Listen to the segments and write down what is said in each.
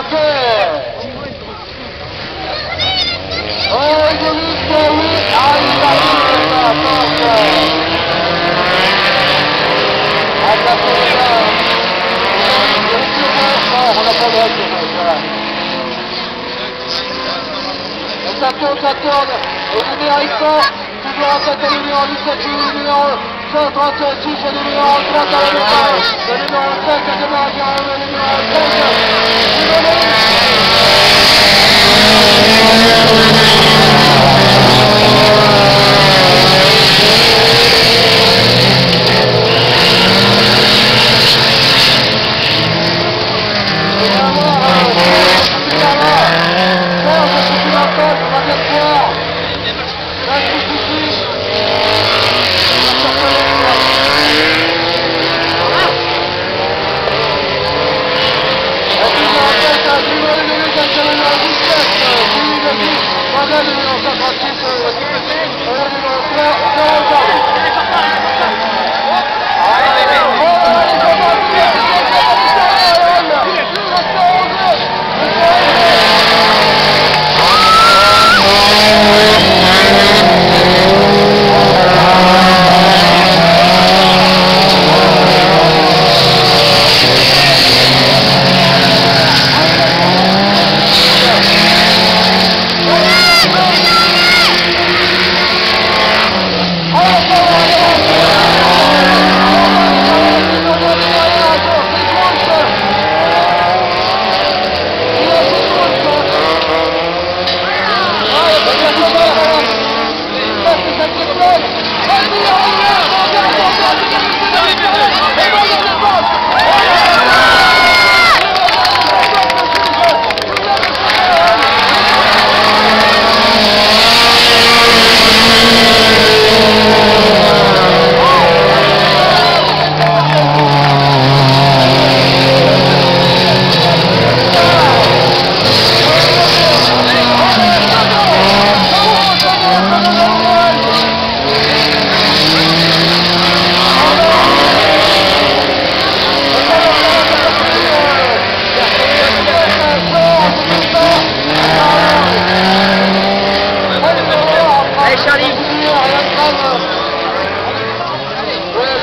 Ok Oh, il est vite, oui Ah, il a vu la porte Attention, là On n'a pas le droit voilà. Ça tourne, ça tourne Et numériquement, toujours en tête le numéro 17, le numéro 136 et le numéro 30 à la départ Le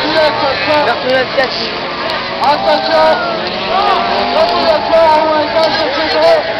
numéro 5 à démarrer le numéro Attention. Population à moins 15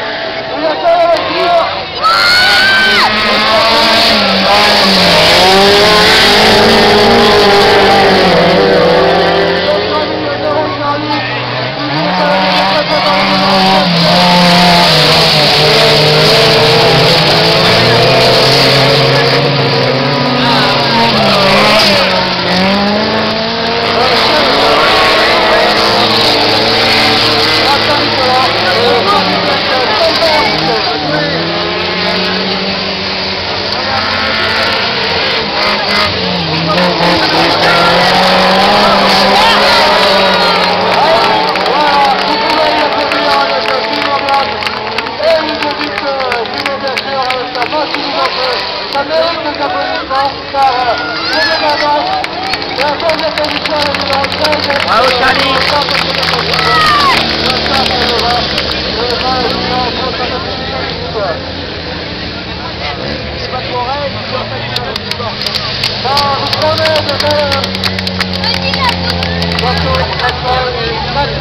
ça mérite des applaudissements car c'est le moment et à cause de la position le numéro 13 Bravo Charlie C'est pas